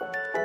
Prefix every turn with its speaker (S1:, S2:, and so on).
S1: Bye.